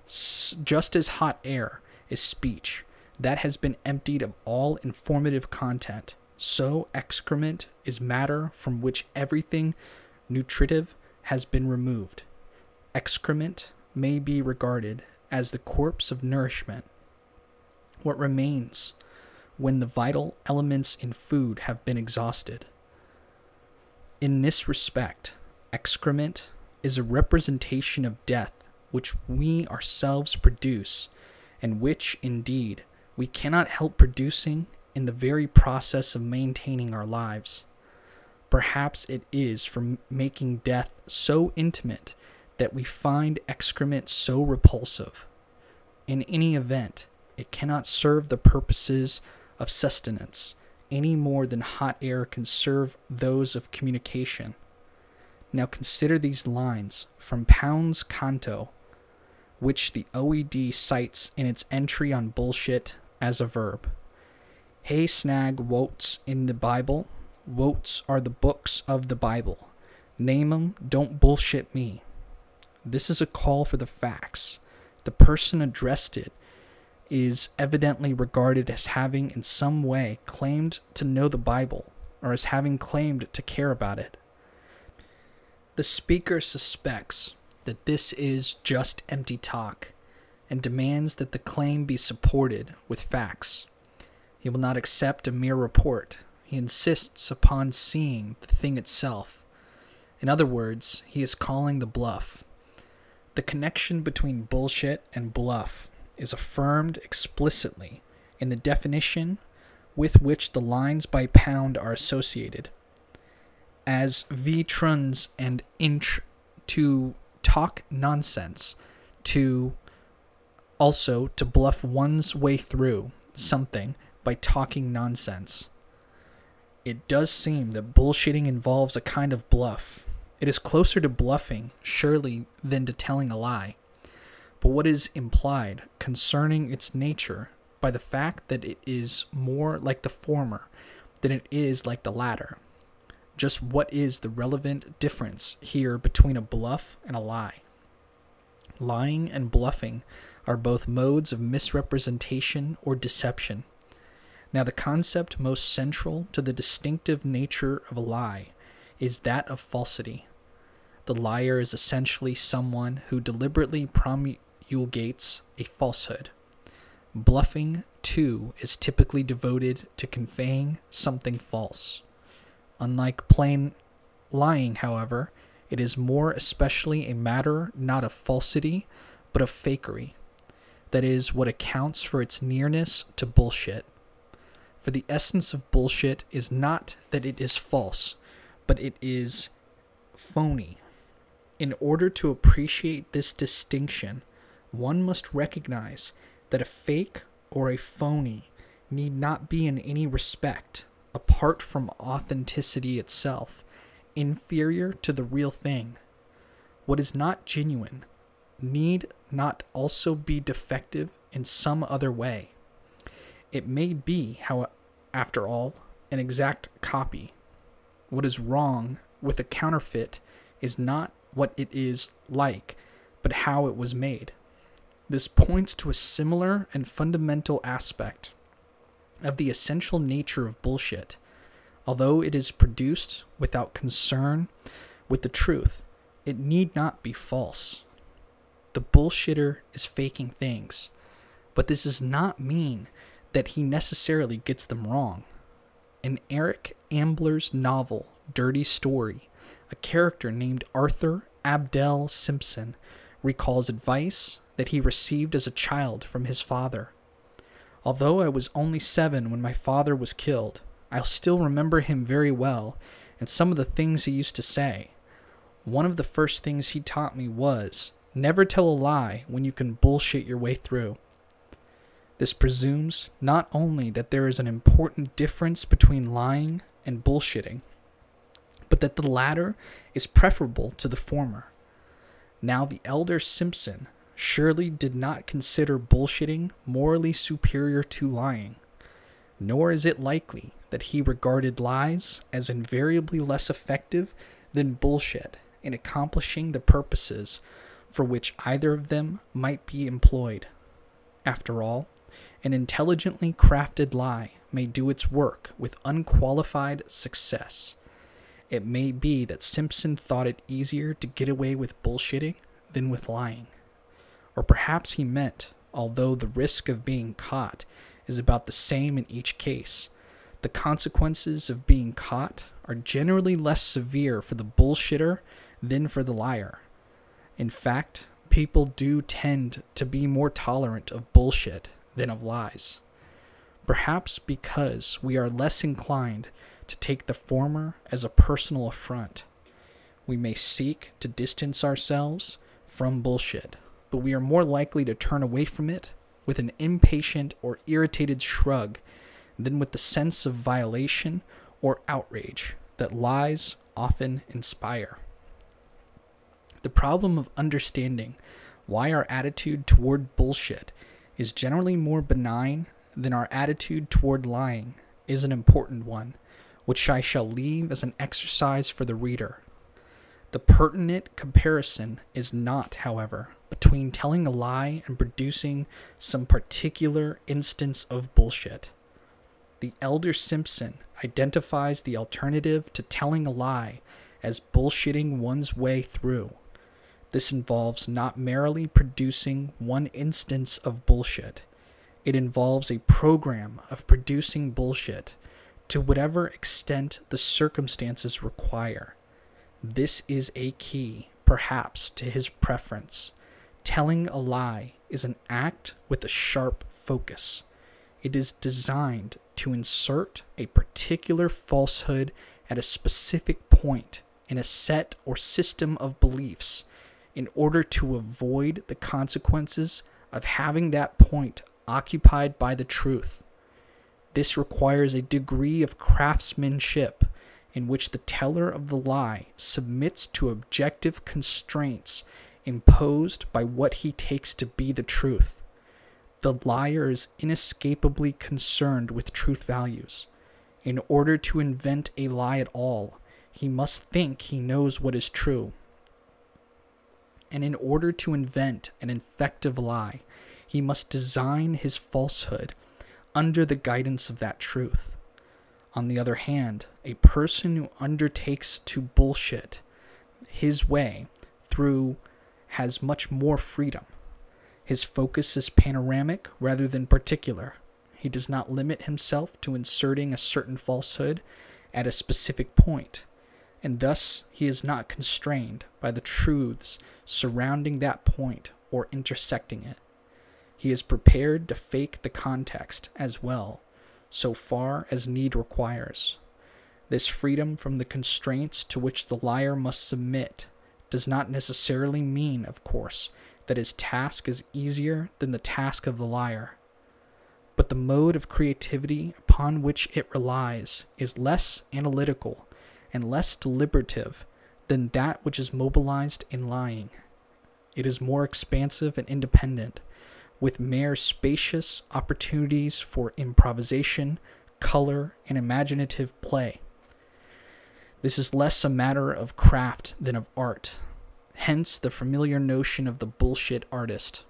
S- just as hot air is speech that has been emptied of all informative content, so excrement is matter from which everything nutritive has been removed. Excrement may be regarded as the corpse of nourishment. What remains when the vital elements in food have been exhausted? In this respect, excrement is a representation of death which we ourselves produce, and which, indeed, we cannot help producing in the very process of maintaining our lives. Perhaps it is from making death so intimate that we find excrement so repulsive. In any event, it cannot serve the purposes of sustenance any more than hot air can serve those of communication. Now consider these lines from Pound's Canto, which the OED cites in its entry on bullshit as a verb. Hey snag wotes in the Bible. Wotes are the books of the Bible. Name 'em, don't bullshit me. This is a call for the facts. The person addressed it is evidently regarded as having in some way claimed to know the Bible or as having claimed to care about it. The speaker suspects that this is just empty talk and demands that the claim be supported with facts. He will not accept a mere report. He insists upon seeing the thing itself. In other words, he is calling the bluff. The connection between bullshit and bluff is affirmed explicitly in the definition with which the lines by Pound are associated. As V truns and inch to talk nonsense, to also to bluff one's way through something by talking nonsense. It does seem that bullshitting involves a kind of bluff. It is closer to bluffing, surely, than to telling a lie. But what is implied concerning its nature by the fact that it is more like the former than it is like the latter. Just what is the relevant difference here between a bluff and a lie? Lying and bluffing are both modes of misrepresentation or deception. Now, the concept most central to the distinctive nature of a lie is that of falsity. The liar is essentially someone who deliberately promulgates a falsehood. Bluffing, too, is typically devoted to conveying something false. Unlike plain lying, however, it is more especially a matter not of falsity, but of fakery. That is what accounts for its nearness to bullshit. For the essence of bullshit is not that it is false, but it is phony. In order to appreciate this distinction, one must recognize that a fake or a phony need not be in any respect, apart from authenticity itself, inferior to the real thing. What is not genuine need not also be defective in some other way. It may be, how, after all, an exact copy. What is wrong with a counterfeit is not what it is like, but how it was made. This points to a similar and fundamental aspect of the essential nature of bullshit. Although it is produced without concern with the truth, it need not be false. The bullshitter is faking things, but this does not mean that he necessarily gets them wrong. In Eric Ambler's novel, Dirty Story, a character named Arthur Abdel Simpson recalls advice that he received as a child from his father. Although I was only seven when my father was killed, I still remember him very well and some of the things he used to say. One of the first things he taught me was never tell a lie when you can bullshit your way through. This presumes not only that there is an important difference between lying and bullshitting, but that the latter is preferable to the former. Now, the elder Simpson surely did not consider bullshitting morally superior to lying, nor is it likely that he regarded lies as invariably less effective than bullshit in accomplishing the purposes for which either of them might be employed. After all, an intelligently crafted lie may do its work with unqualified success. It may be that Simpson thought it easier to get away with bullshitting than with lying. Or perhaps he meant, although the risk of being caught is about the same in each case, the consequences of being caught are generally less severe for the bullshitter than for the liar. In fact, people do tend to be more tolerant of bullshit than of lies. Perhaps because we are less inclined to take the former as a personal affront. We may seek to distance ourselves from bullshit, but we are more likely to turn away from it with an impatient or irritated shrug than with the sense of violation or outrage that lies often inspire. The problem of understanding why our attitude toward bullshit is generally more benign than our attitude toward lying is an important one, which I shall leave as an exercise for the reader. The pertinent comparison is not, however, between telling a lie and producing some particular instance of bullshit. The elder Simpson identifies the alternative to telling a lie as bullshitting one's way through. This involves not merely producing one instance of bullshit, it involves a program of producing bullshit to whatever extent the circumstances require. This is a key, perhaps, to his preference. Telling a lie is an act with a sharp focus. It is designed to insert a particular falsehood at a specific point in a set or system of beliefs in order to avoid the consequences of having that point occupied by the truth. This requires a degree of craftsmanship in which the teller of the lie submits to objective constraints imposed by what he takes to be the truth. The liar is inescapably concerned with truth values. In order to invent a lie at all, he must think he knows what is true. And in order to invent an effective lie, he must design his falsehood under the guidance of that truth. On the other hand, a person who undertakes to bullshit his way through has much more freedom. His focus is panoramic rather than particular. He does not limit himself to inserting a certain falsehood at a specific point, and thus he is not constrained by the truths surrounding that point or intersecting it. He is prepared to fake the context as well, so far as need requires. This freedom from the constraints to which the liar must submit does not necessarily mean, of course, that his task is easier than the task of the liar. But the mode of creativity upon which it relies is less analytical and less deliberative than that which is mobilized in lying. It is more expansive and independent, with mere spacious opportunities for improvisation, color, and imaginative play. This is less a matter of craft than of art, hence the familiar notion of the bullshit artist.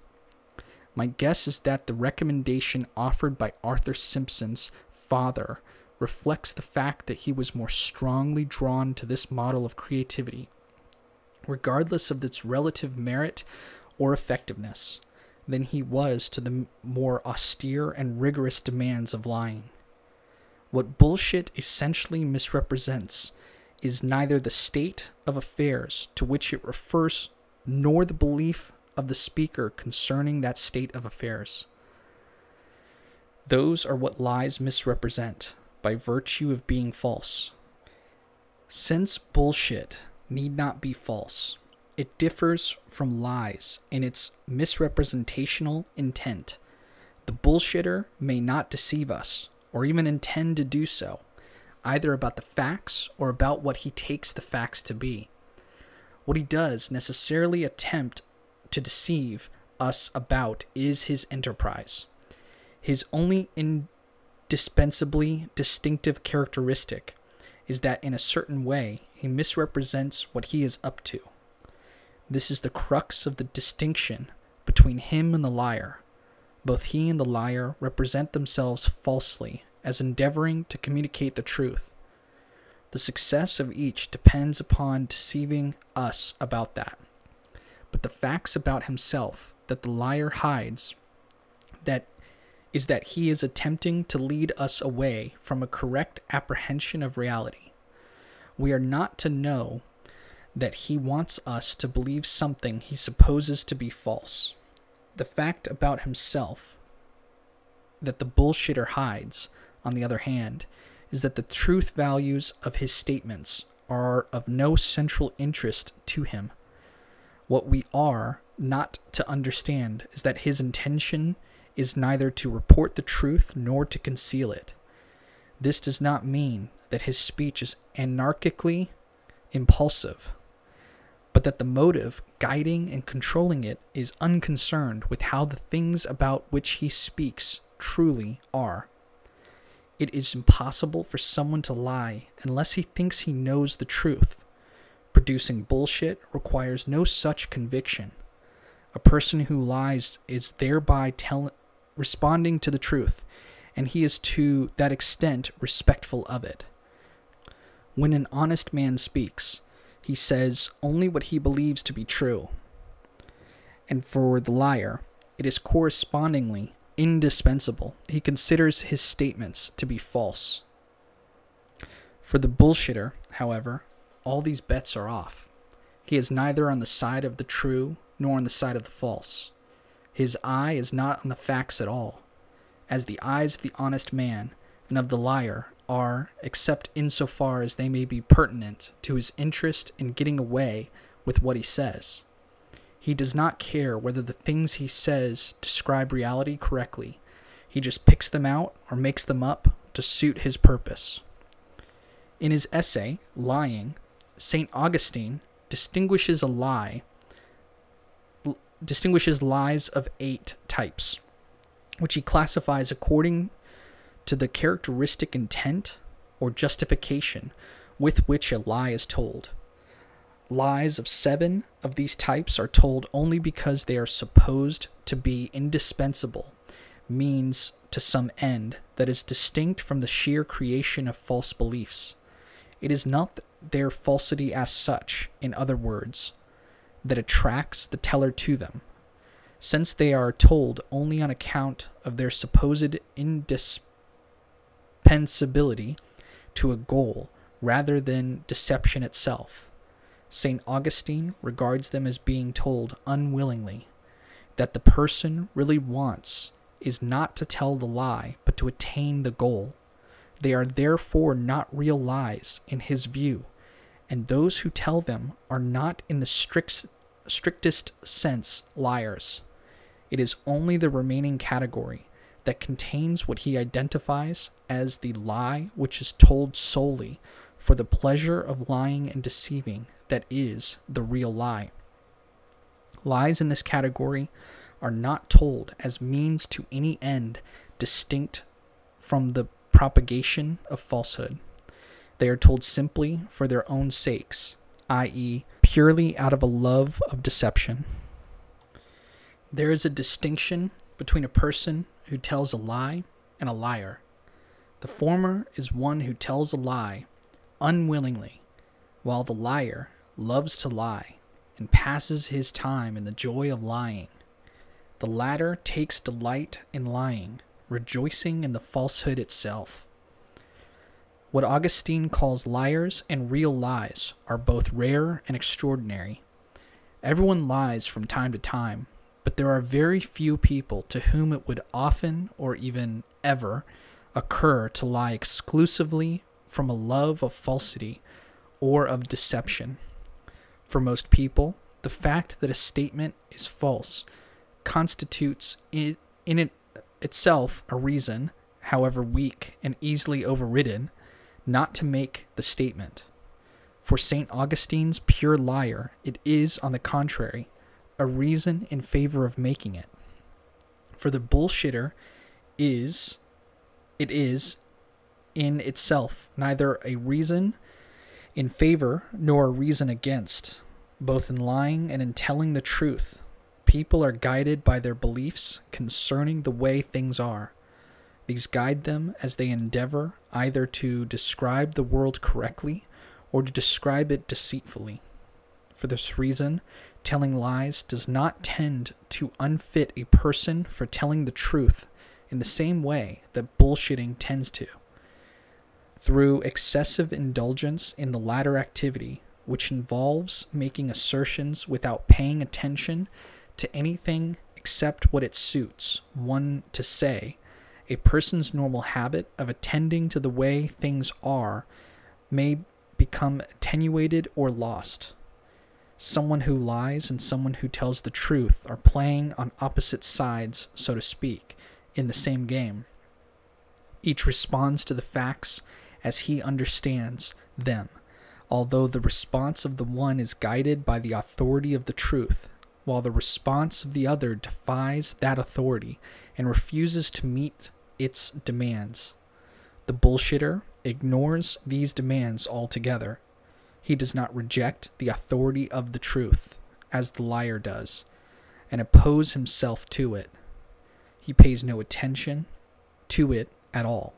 My guess is that the recommendation offered by Arthur Simpson's father reflects the fact that he was more strongly drawn to this model of creativity, regardless of its relative merit or effectiveness, than he was to the more austere and rigorous demands of lying. What bullshit essentially misrepresents is neither the state of affairs to which it refers nor the belief of the speaker concerning that state of affairs. Those are what lies misrepresent by virtue of being false. Since bullshit need not be false, it differs from lies in its misrepresentational intent. The bullshitter may not deceive us, or even intend to do so, either about the facts or about what he takes the facts to be. What he does necessarily attempt to deceive us about is his enterprise. His only indispensably distinctive characteristic is that in a certain way he misrepresents what he is up to. This is the crux of the distinction between him and the liar. Both he and the liar represent themselves falsely as endeavoring to communicate the truth. The success of each depends upon deceiving us about that. But the facts about himself that the liar hides that is that he is attempting to lead us away from a correct apprehension of reality. We are not to know that he wants us to believe something he supposes to be false. The fact about himself that the bullshitter hides on the other hand, is that the truth values of his statements are of no central interest to him. What we are not to understand is that his intention is neither to report the truth nor to conceal it. This does not mean that his speech is anarchically impulsive, but that the motive guiding and controlling it is unconcerned with how the things about which he speaks truly are. It is impossible for someone to lie unless he thinks he knows the truth. Producing bullshit requires no such conviction. A person who lies is thereby tell- responding to the truth, and he is to that extent respectful of it. When an honest man speaks, he says only what he believes to be true. And for the liar, it is correspondingly indispensable. He considers his statements to be false. For the bullshitter, however, all these bets are off. He is neither on the side of the true nor on the side of the false. His eye is not on the facts at all, as the eyes of the honest man and of the liar are, except insofar as they may be pertinent to his interest in getting away with what he says. He does not care whether the things he says describe reality correctly. He just picks them out or makes them up to suit his purpose. In his essay, Lying, St. Augustine distinguishes a lie distinguishes lies of eight types. which he classifies according to the characteristic intent or justification with which a lie is told. Lies of seven of these types are told only because they are supposed to be indispensable means to some end that is distinct from the sheer creation of false beliefs. It is not their falsity as such, in other words, that attracts the teller to them, since they are told only on account of their supposed indispensability to a goal rather than deception itself. St. Augustine regards them as being told unwillingly that the person really wants is not to tell the lie, but to attain the goal. They are therefore not real lies in his view, and those who tell them are not in the strict, strictest sense liars. It is only the remaining category that contains what he identifies as the lie which is told solely for the pleasure of lying and deceiving that is the real lie. Lies in this category are not told as means to any end distinct from the propagation of falsehood. They are told simply for their own sakes, i.e., purely out of a love of deception. There is a distinction between a person who tells a lie and a liar. The former is one who tells a lie unwillingly, while the liar loves to lie and passes his time in the joy of lying. The latter takes delight in lying, rejoicing in the falsehood itself. What Augustine calls liars and real lies are both rare and extraordinary. Everyone lies from time to time, but there are very few people to whom it would often or even ever occur to lie exclusively from a love of falsity or of deception. For most people, the fact that a statement is false constitutes in, in it itself a reason, however weak and easily overridden, not to make the statement. For St. Augustine's pure liar, it is, on the contrary, a reason in favor of making it. For the bullshitter is, it is in itself neither a reason in favor nor a reason against, both in lying and in telling the truth people are guided by their beliefs concerning the way things are. These guide them as they endeavor either to describe the world correctly or to describe it deceitfully. For this reason, telling lies does not tend to unfit a person for telling the truth in the same way that bullshitting tends to. Through excessive indulgence in the latter activity, which involves making assertions without paying attention to anything except what it suits one to say, a person's normal habit of attending to the way things are may become attenuated or lost. Someone who lies and someone who tells the truth are playing on opposite sides, so to speak, in the same game. Each responds to the facts as he understands them, although the response of the one is guided by the authority of the truth, while the response of the other defies that authority and refuses to meet its demands. The bullshitter ignores these demands altogether. He does not reject the authority of the truth, as the liar does, and oppose himself to it. He pays no attention to it at all.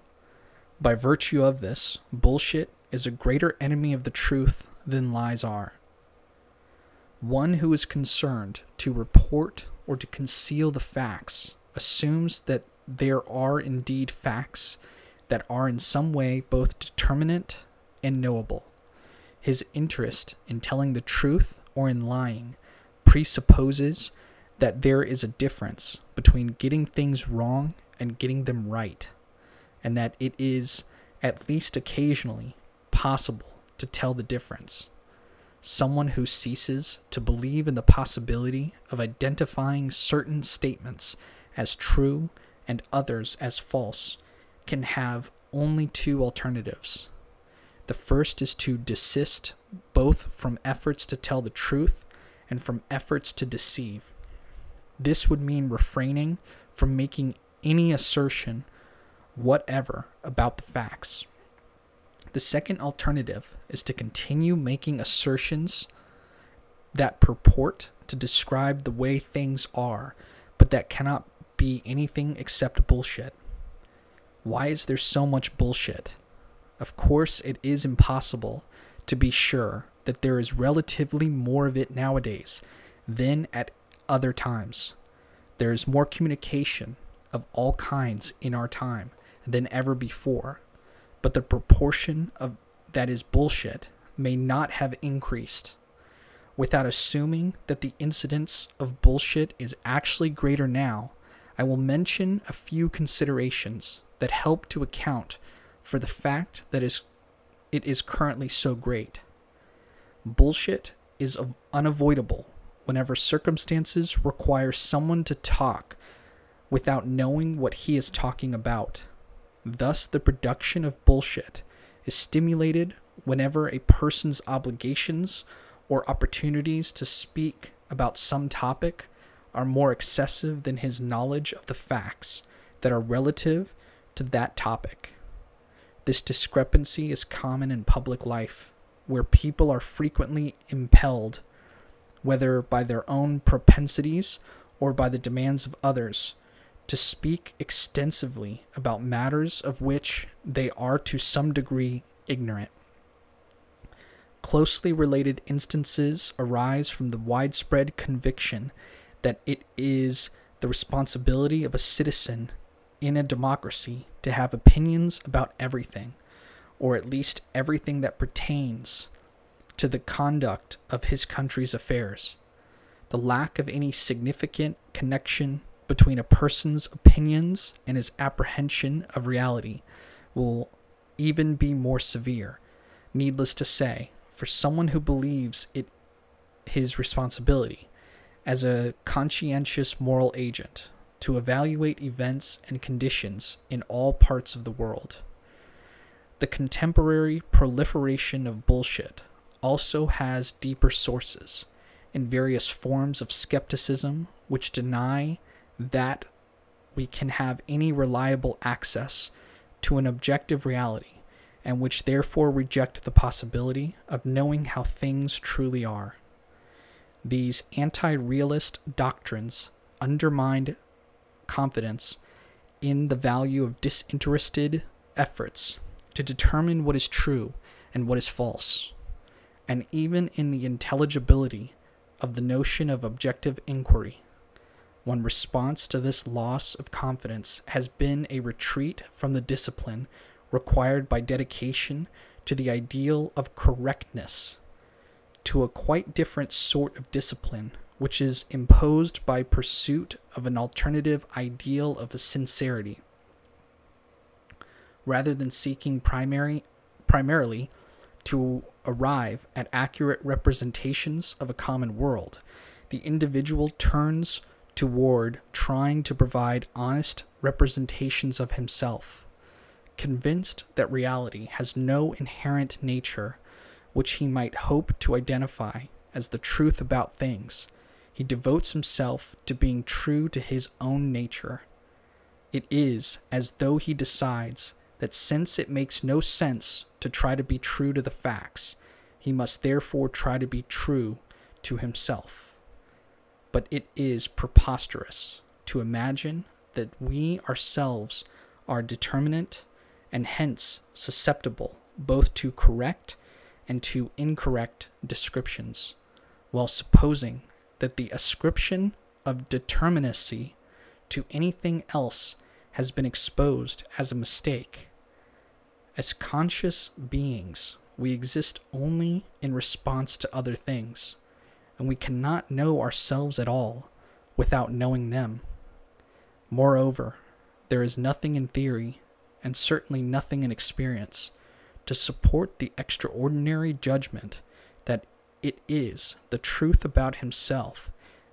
By virtue of this, bullshit is a greater enemy of the truth than lies are. One who is concerned to report or to conceal the facts assumes that there are indeed facts that are in some way both determinate and knowable. His interest in telling the truth or in lying presupposes that there is a difference between getting things wrong and getting them right, and that it is, at least occasionally, possible to tell the difference someone who ceases to believe in the possibility of identifying certain statements as true and others as false can have only two alternatives. The first is to desist both from efforts to tell the truth and from efforts to deceive. This would mean refraining from making any assertion whatever about the facts. The second alternative is to continue making assertions that purport to describe the way things are, but that cannot be anything except bullshit. Why is there so much bullshit? Of course, it is impossible to be sure that there is relatively more of it nowadays than at other times. There is more communication of all kinds in our time than ever before, but the proportion of that is bullshit may not have increased. Without assuming that the incidence of bullshit is actually greater now, I will mention a few considerations that help to account for the fact that is it is currently so great. Bullshit is unavoidable whenever circumstances require someone to talk without knowing what he is talking about. Thus, the production of bullshit is stimulated whenever a person's obligations or opportunities to speak about some topic are more excessive than his knowledge of the facts that are relative to that topic. This discrepancy is common in public life, where people are frequently impelled, whether by their own propensities or by the demands of others, to speak extensively about matters of which they are to some degree ignorant. Closely related instances arise from the widespread conviction that it is the responsibility of a citizen in a democracy to have opinions about everything, or at least everything that pertains to the conduct of his country's affairs. The lack of any significant connection between a person's opinions and his apprehension of reality will even be more severe. Needless to say, for someone who believes it his responsibility as a conscientious moral agent to evaluate events and conditions in all parts of the world. The contemporary proliferation of bullshit also has deeper sources in various forms of skepticism which deny that we can have any reliable access to an objective reality and which therefore reject the possibility of knowing how things truly are. These anti realist doctrines undermined confidence in the value of disinterested efforts to determine what is true and what is false, and even in the intelligibility of the notion of objective inquiry. One response to this loss of confidence has been a retreat from the discipline required by dedication to the ideal of correctness, to a quite different sort of discipline, which is imposed by pursuit of an alternative ideal of sincerity. Rather than seeking primary, primarily to arrive at accurate representations of a common world, the individual turns toward trying to provide honest representations of himself convinced that reality has no inherent nature which he might hope to identify as the truth about things, he devotes himself to being true to his own nature. It is as though he decides that since it makes no sense to try to be true to the facts, he must therefore try to be true to himself. But it is preposterous to imagine that we ourselves are determinate and hence susceptible both to correct and to incorrect descriptions, while supposing that the ascription of determinacy to anything else has been exposed as a mistake. As conscious beings, we exist only in response to other things, and we cannot know ourselves at all without knowing them. Moreover, there is nothing in theory and certainly nothing in experience, to support the extraordinary judgment that it is the truth about himself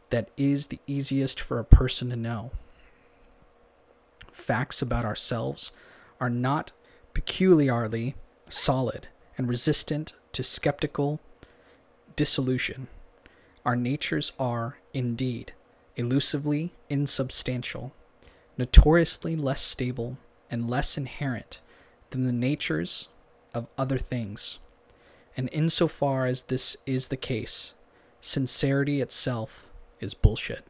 that is the easiest for a person to know. Facts about ourselves are not peculiarly solid and resistant to skeptical dissolution. Our natures are, indeed, elusively insubstantial notoriously less stable and less inherent than the natures of other things. And insofar as this is the case, sincerity itself is bullshit.